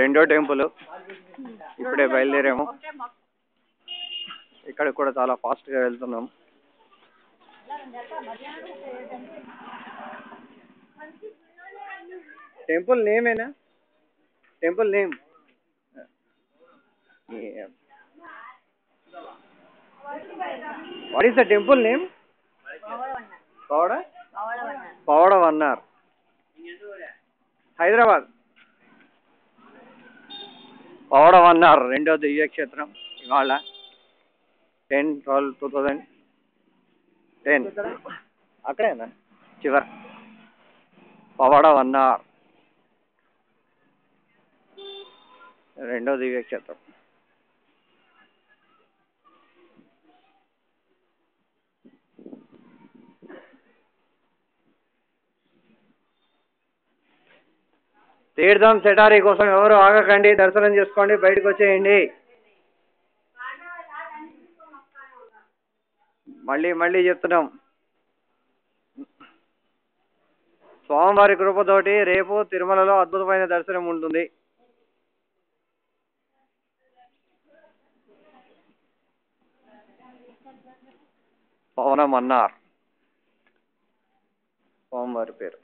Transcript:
రెండో టెంపుల్. ఇప్పుడే బయలుదేరాము. ఇక్కడ కూడా చాలా ఫాస్ట్గా వెళ్తున్నాం. Temple నేమేనా? Temple name. What is the temple name? Pavada Pavadavannar Hyderabad. Pavadavannar రెండో దివ్యక్షేత్రం ఇవాళ ten twelve two thousand ten. అక్కడేనా? చివర. పవడవన్నార్ రెండో దివ్యక్షేత్రం తీర్థం సెటారీ కోసం ఎవరు ఆగకండి దర్శనం చేసుకోండి బయటకు వచ్చేయండి. మళ్ళీ మళ్ళీ చెప్తున్నాం. స్వామివారి కృపతోటి రేపు తిరుమలలో అద్భుతమైన దర్శనం ఉంటుంది. పవనం అన్నారు స్వామివారి పేరు.